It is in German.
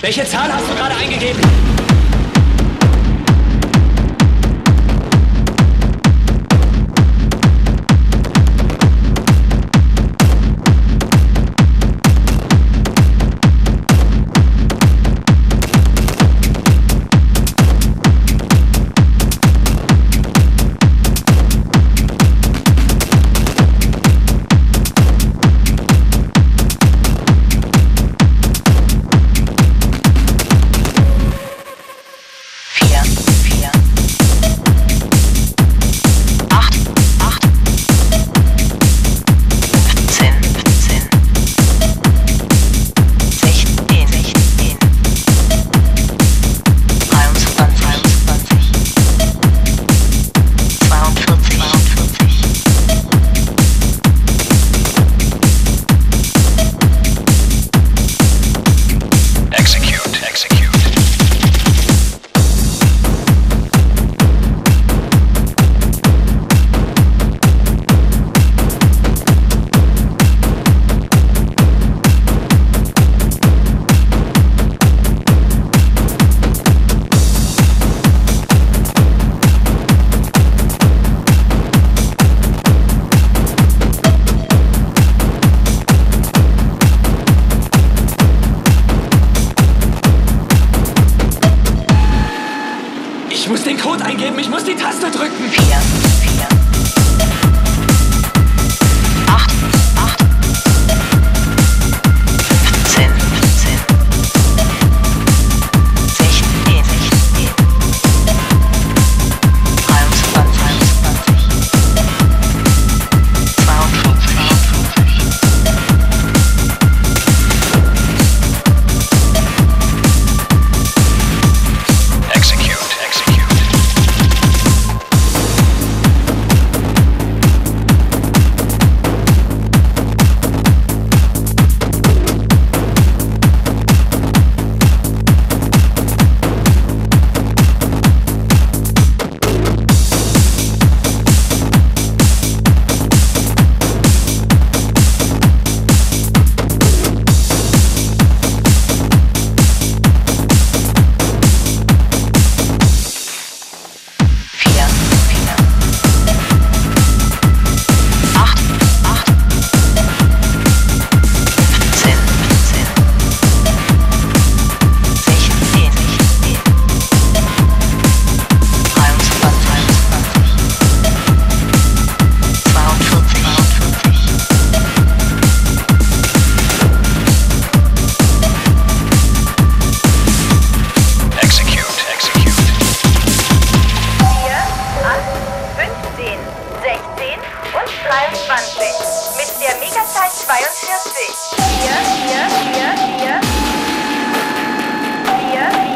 Welche Zahl hast du gerade eingegeben? Muss den Code eingeben, ich muss die Taste drücken. vier, vier, 22 mit der Megazahl 42. 4, 4, 4, 4. 4, 4.